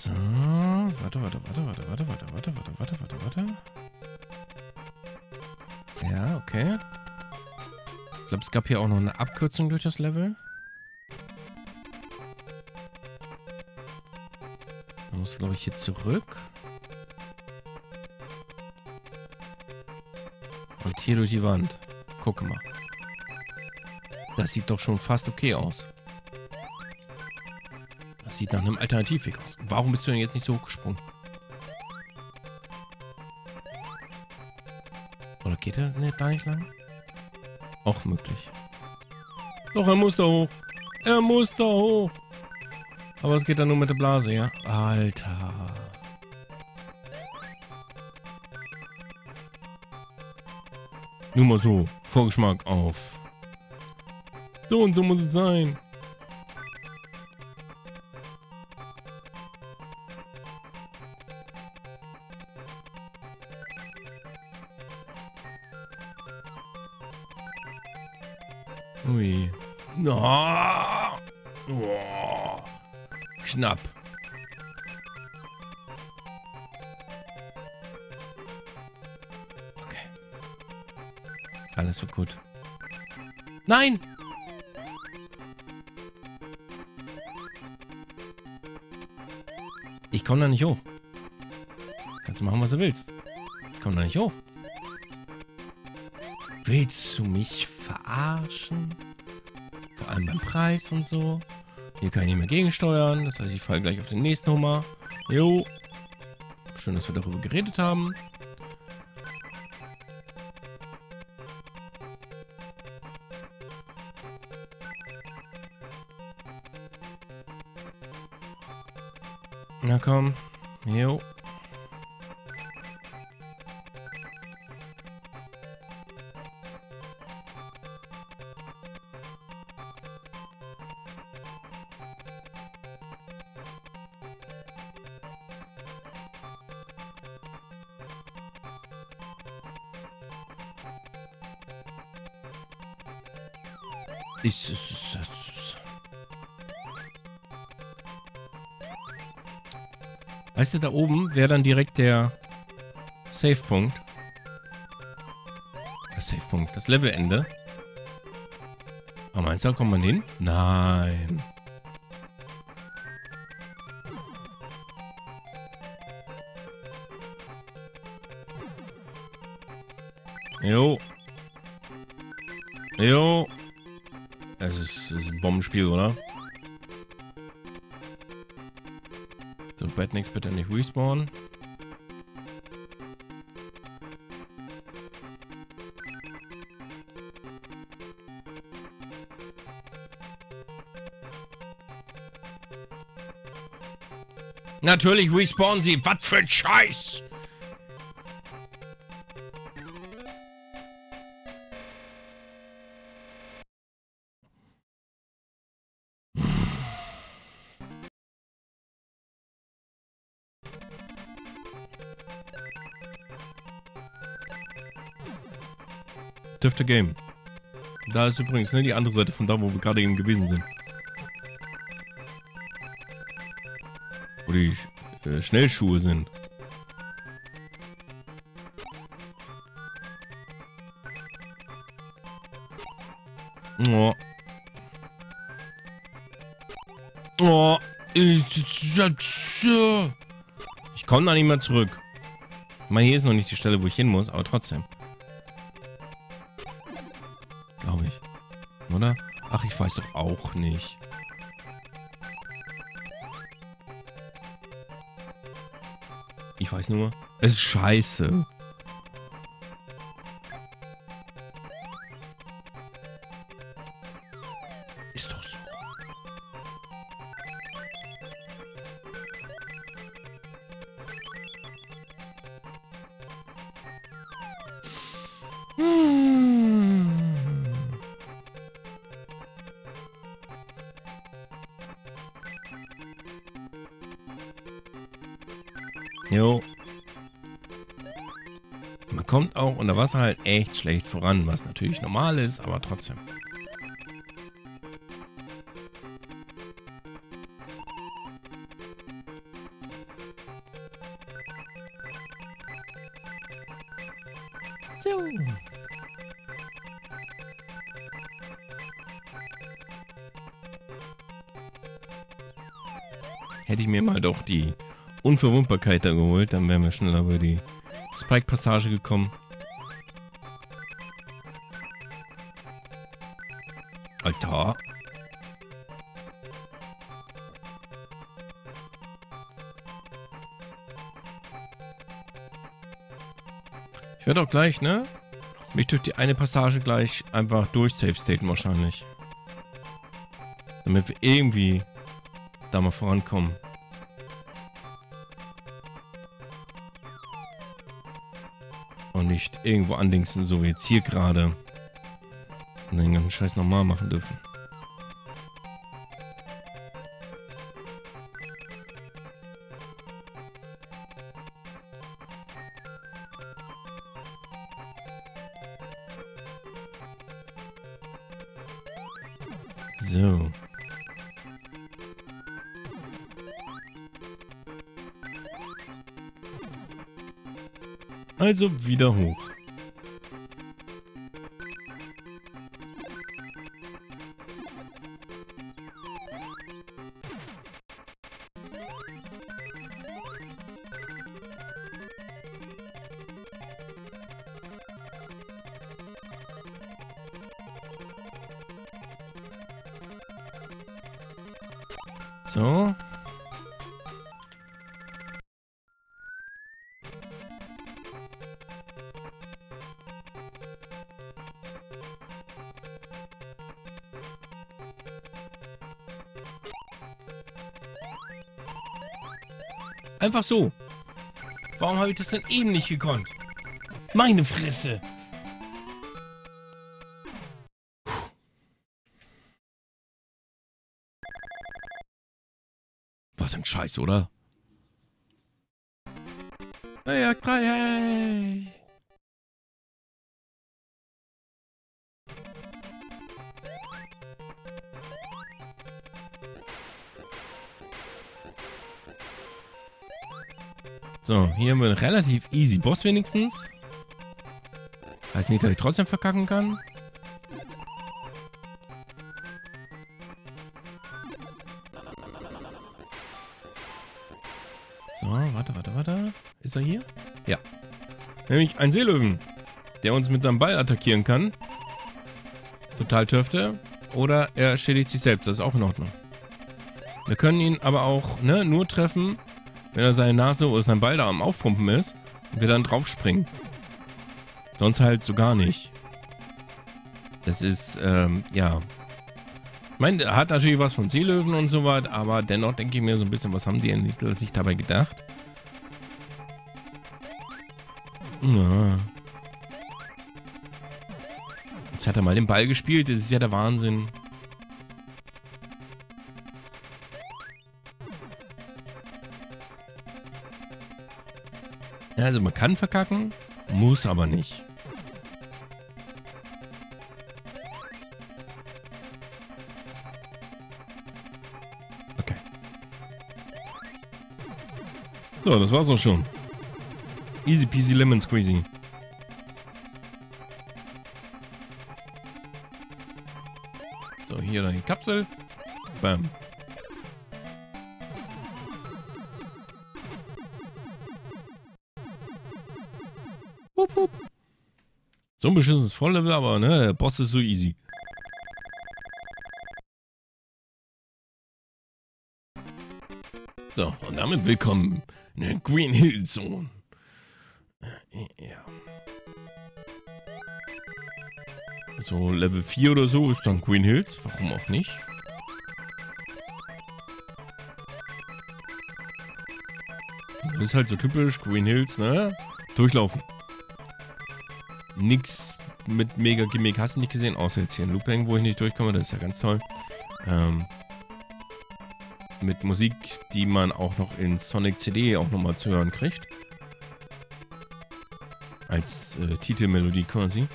So, warte, warte, warte, warte, warte, warte, warte, warte, warte, warte, warte. Ja, okay. Ich glaube, es gab hier auch noch eine Abkürzung durch das Level. Man muss, glaube ich, hier zurück. Und hier durch die Wand. Gucke mal. Das sieht doch schon fast okay aus. Sieht nach einem Alternativweg aus. Warum bist du denn jetzt nicht so hochgesprungen? Oder geht er nicht da nicht lang? Auch möglich. Doch, er muss da hoch. Er muss da hoch. Aber es geht dann nur mit der Blase, ja? Alter. Nur mal so. Vorgeschmack auf. So und so muss es sein. Knapp. Okay. Alles wird gut. Nein! Ich komme da nicht hoch. Kannst du machen, was du willst. Ich komme da nicht hoch. Willst du mich verarschen? Vor allem beim Preis und so. Hier kann ich nicht mehr gegensteuern. Das heißt, ich falle gleich auf den nächsten Hummer. Jo. Schön, dass wir darüber geredet haben. Na komm. Jo. Du, da oben wäre dann direkt der Safe-Punkt. Der Safe-Punkt, das Levelende. Aber meinst du, da kommt man hin? Nein. Jo. Jo. Es ist, es ist ein Bombenspiel, oder? Badniks bitte nicht respawnen. Natürlich respawnen sie. Was für ein Scheiß! Dürfte Game. Da ist übrigens ne, die andere Seite von da, wo wir gerade eben gewesen sind. Wo die äh, Schnellschuhe sind. Oh. Oh. Ich komme da nicht mehr zurück. Mal hier ist noch nicht die Stelle, wo ich hin muss, aber trotzdem. Glaube ich. Oder? Ach, ich weiß doch auch nicht. Ich weiß nur, es ist scheiße. Man kommt auch unter Wasser halt echt schlecht voran, was natürlich normal ist, aber trotzdem. Hätte ich mir mal doch die Unverwundbarkeit da geholt, dann wären wir schneller über die Spike-Passage gekommen. Alter. Ich werde auch gleich, ne? Mich durch die eine Passage gleich einfach durch Safe State wahrscheinlich. Damit wir irgendwie da mal vorankommen. Nicht irgendwo andingsen, so wie jetzt hier gerade. Den ganzen Scheiß nochmal machen dürfen. Also wieder hoch. Einfach so. Warum habe ich das denn eben nicht gekonnt? Meine Fresse. Was ein Scheiß, oder? Ja, klar, hey. So, hier haben wir einen relativ easy Boss wenigstens. Heißt nicht, dass ich trotzdem verkacken kann. So, warte, warte, warte. Ist er hier? Ja. Nämlich ein Seelöwen, der uns mit seinem Ball attackieren kann. Total Töfte. Oder er schädigt sich selbst, das ist auch in Ordnung. Wir können ihn aber auch ne, nur treffen, wenn er seine Nase oder sein Ball da am Aufpumpen ist und wir dann drauf springen. Sonst halt so gar nicht. Das ist, ähm, ja. Ich meine, er hat natürlich was von Seelöwen und so was, aber dennoch denke ich mir so ein bisschen, was haben die Entwickler sich dabei gedacht? Ja. Jetzt hat er mal den Ball gespielt, das ist ja der Wahnsinn. Also man kann verkacken, muss aber nicht. Okay. So, das war's auch schon. Easy peasy lemon squeezy. So, hier dann die Kapsel. Bam. So ein beschissenes Volllevel, aber ne, der Boss ist so easy. So, und damit willkommen in der Green Hill Zone. Ja. So, Level 4 oder so ist dann Green Hills. Warum auch nicht? Das ist halt so typisch Green Hills, ne? Durchlaufen. Nix mit mega Gimmick hast du nicht gesehen, außer jetzt hier in Looping, wo ich nicht durchkomme. Das ist ja ganz toll. Ähm, mit Musik, die man auch noch in Sonic CD auch nochmal zu hören kriegt. Als äh, Titelmelodie quasi.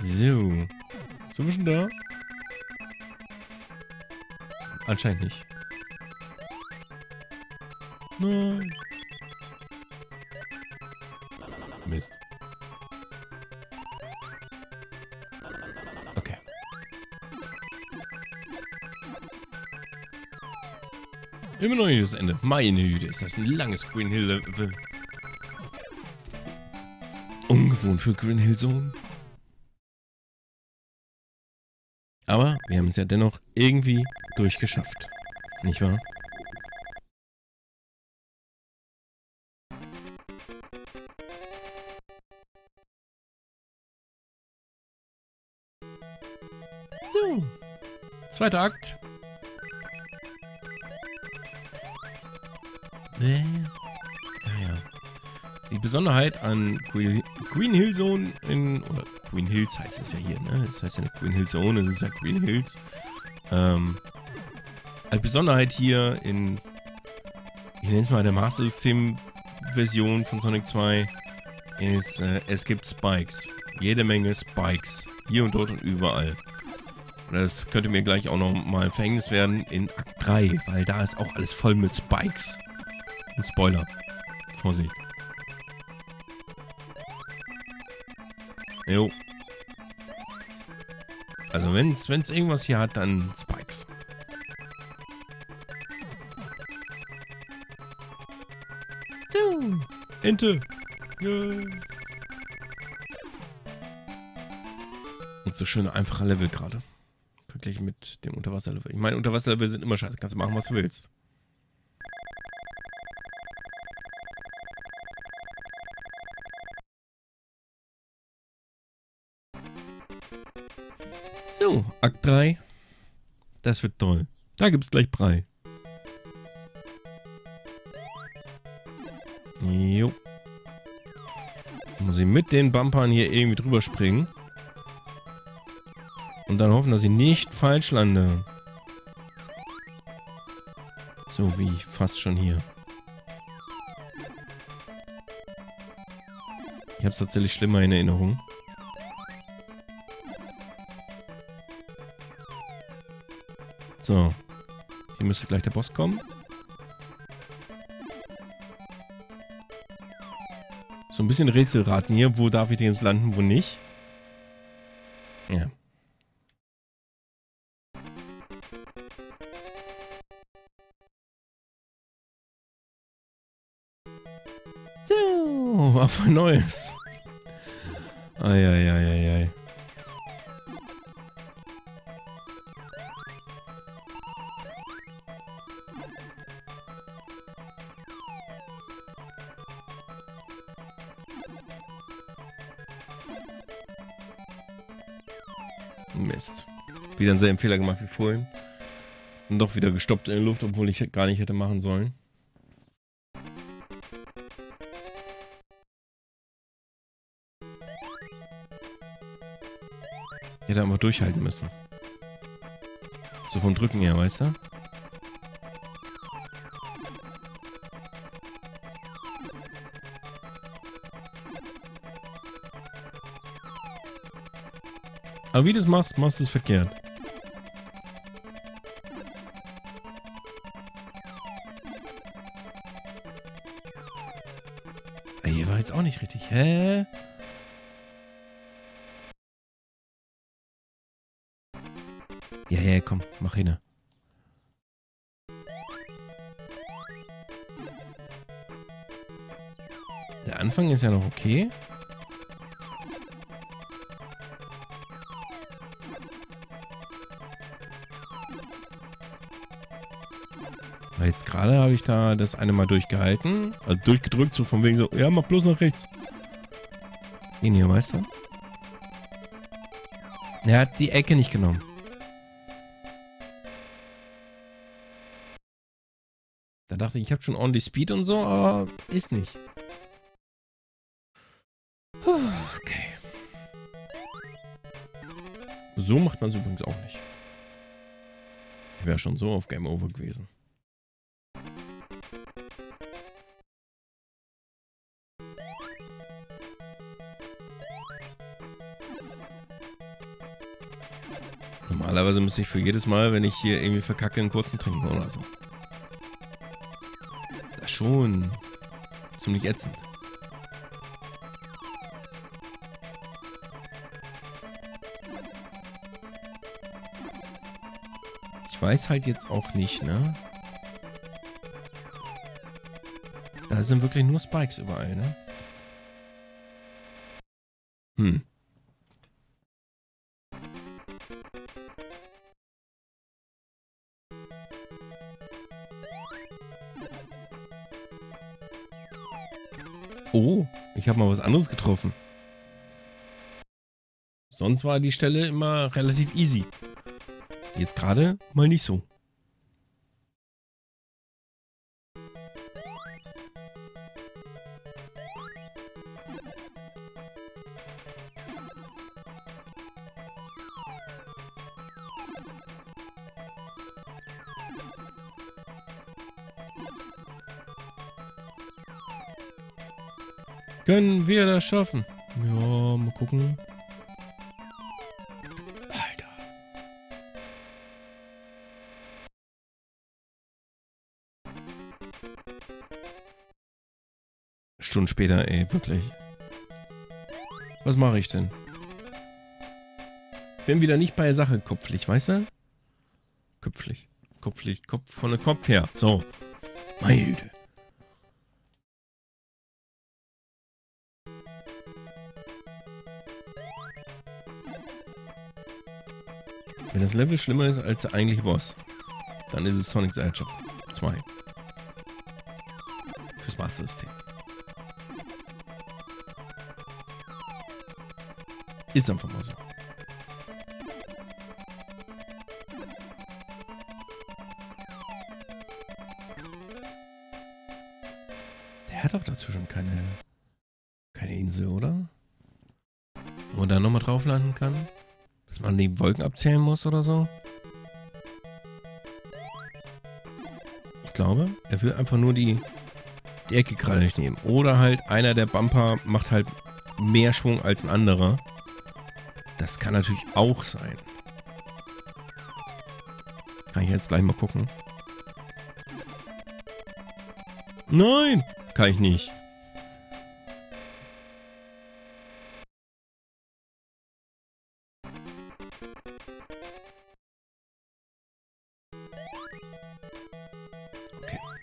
So. Sind wir schon da? Anscheinend nicht. Nein. Mist. Okay. Immer noch nicht das Ende. Meine Güte, ist das ein langes Green Hill Level. Ungewohnt für Green Hill Zone. Aber wir haben es ja dennoch irgendwie durchgeschafft. Nicht wahr? So. Zweiter Akt. Äh. Ja, ja. Die Besonderheit an Green, Green Hill Zone in, oder Green Hills heißt es ja hier, ne? Das heißt ja nicht Green Hill Zone, das ist ja Green Hills. Ähm, als Besonderheit hier in, ich nenne es mal der Master System Version von Sonic 2, ist, äh, es gibt Spikes. Jede Menge Spikes. Hier und dort und überall. Das könnte mir gleich auch noch mal ein Verhängnis werden in Akt 3, weil da ist auch alles voll mit Spikes. Ein Spoiler. Vorsicht. Jo. Also wenn es irgendwas hier hat, dann Spikes. Ente. Yeah. Und so schöne, einfache Level gerade. Verglichen mit dem Unterwasserlevel. Ich meine, Unterwasserlevel sind immer scheiße. Kannst machen, was du willst. So, Akt 3. Das wird toll. Da gibt's gleich Brei. Ich mit den Bumpern hier irgendwie drüber springen. Und dann hoffen, dass ich nicht falsch lande. So wie ich fast schon hier. Ich habe es tatsächlich schlimmer in Erinnerung. So. Hier müsste gleich der Boss kommen. Ein bisschen Rätselraten hier. Wo darf ich denn jetzt landen, wo nicht? Ja. So, auf ein neues. Eieieiei. Wieder einen selben Fehler gemacht wie vorhin. Und doch wieder gestoppt in der Luft, obwohl ich gar nicht hätte machen sollen. Ich hätte einfach durchhalten müssen. So vom Drücken her, weißt du? Aber wie du es machst, machst du es verkehrt. Komm, mach hin. Der Anfang ist ja noch okay. Jetzt gerade habe ich da das eine Mal durchgehalten. Also durchgedrückt, so von wegen so, ja, mach bloß nach rechts. Den hier, weißt du? Er hat die Ecke nicht genommen. Dachte ich, ich habe schon ordentlich Speed und so, aber ist nicht. Okay. So macht man es übrigens auch nicht. Ich wäre schon so auf Game Over gewesen. Normalerweise müsste ich für jedes Mal, wenn ich hier irgendwie verkacke, einen kurzen trinken oder so. Schon ziemlich ätzend. Ich weiß halt jetzt auch nicht, ne? Da sind wirklich nur Spikes überall, ne? Oh, ich habe mal was anderes getroffen. Sonst war die Stelle immer relativ easy. Jetzt gerade mal nicht so. Können wir das schaffen? Ja, mal gucken. Alter. Stunden später, ey, wirklich. Was mache ich denn? Bin wieder nicht bei der Sache kopflich, weißt du? Köpflich. Kopflich, Kopf von der Kopf her. So. Meine Güte. Wenn das Level schlimmer ist als der eigentliche Boss, dann ist es Sonic the Hedgehog 2. Fürs Master System. Ist einfach mal so. Der hat doch dazwischen keine, keine Insel, oder? Wo man da nochmal drauf landen kann? Dass man die Wolken abzählen muss oder so? Ich glaube, er will einfach nur die, die Ecke gerade nicht nehmen. Oder halt einer der Bumper macht halt mehr Schwung als ein anderer. Das kann natürlich auch sein. Kann ich jetzt gleich mal gucken. Nein! Kann ich nicht.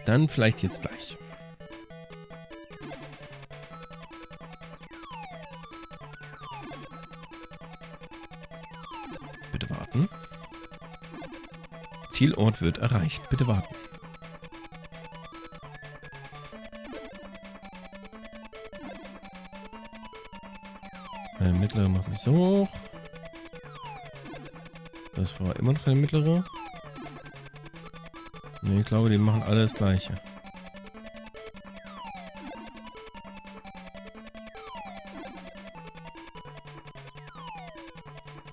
Dann vielleicht jetzt gleich. Bitte warten. Zielort wird erreicht. Bitte warten. Der mittlere macht mich so hoch. Das war immer noch der mittlere. Ne, ich glaube, die machen alle das gleiche.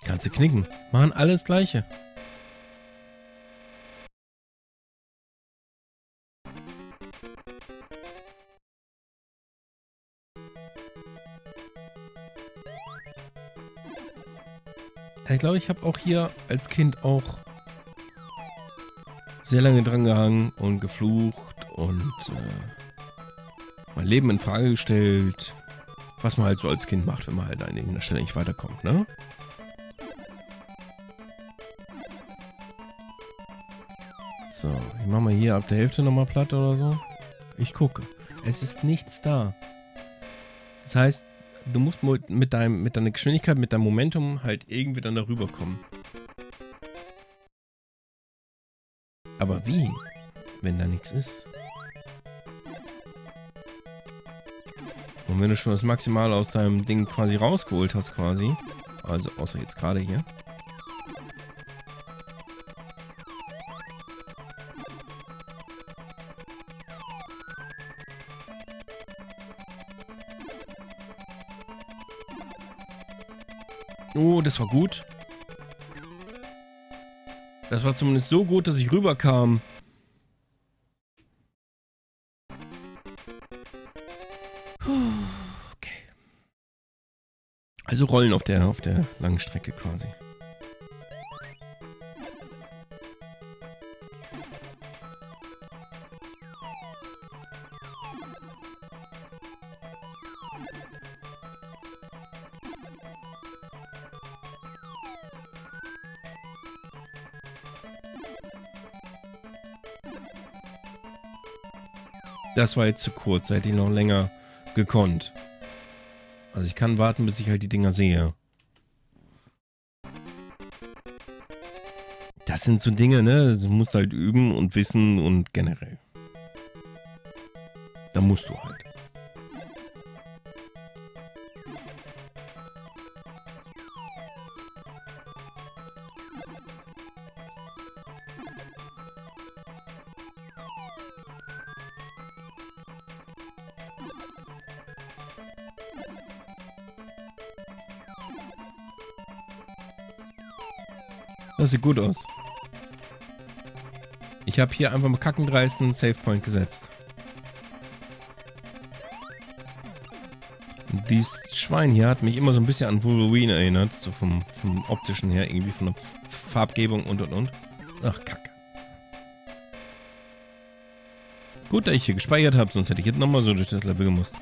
Kannst du knicken. Machen alles gleiche. Ich glaube, ich habe auch hier als Kind auch sehr lange dran gehangen und geflucht und äh, mein Leben in Frage gestellt. Was man halt so als Kind macht, wenn man halt an irgendeiner Stelle nicht weiterkommt, ne? So, ich mache mal hier ab der Hälfte nochmal platt oder so. Ich gucke. Es ist nichts da. Das heißt, du musst mit, deinem, mit deiner Geschwindigkeit, mit deinem Momentum halt irgendwie dann darüber kommen. Aber wie? Wenn da nichts ist. Und wenn du schon das Maximale aus deinem Ding quasi rausgeholt hast, quasi. Also, außer jetzt gerade hier. Oh, das war gut. Das war zumindest so gut, dass ich rüberkam. Okay. Also rollen auf der, auf der langen Strecke quasi. Das war jetzt zu kurz, hätte ich noch länger gekonnt. Also ich kann warten, bis ich halt die Dinger sehe. Das sind so Dinge, ne? Du musst halt üben und wissen und generell. Da musst du halt. Das sieht gut aus. Ich habe hier einfach mal kackendreisten Save Point gesetzt. Und dieses Schwein hier hat mich immer so ein bisschen an Wolverine erinnert. So vom, vom optischen her, irgendwie von der Farbgebung und und und. Ach, Kacke. Gut, dass ich hier gespeichert habe, sonst hätte ich jetzt nochmal so durch das Level gemusst.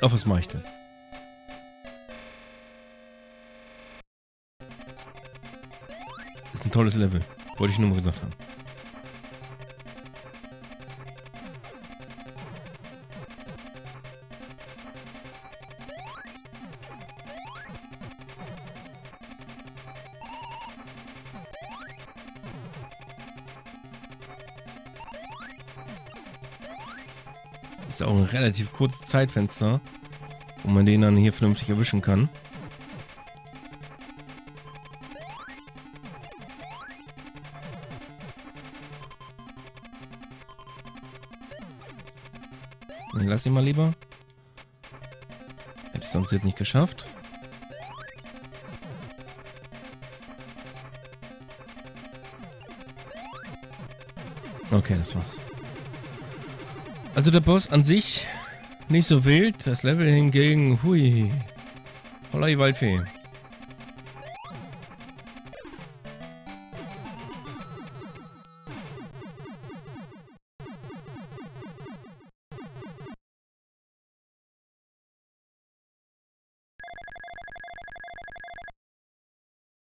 Auf was mache ich denn? Ein tolles Level. Wollte ich nur mal gesagt haben. Ist auch ein relativ kurzes Zeitfenster, wo man den dann hier vernünftig erwischen kann. Den lass ihn mal lieber. Hätte ich sonst jetzt nicht geschafft. Okay, das war's. Also der Boss an sich nicht so wild, das Level hingegen, hui. Holla die Waldfee.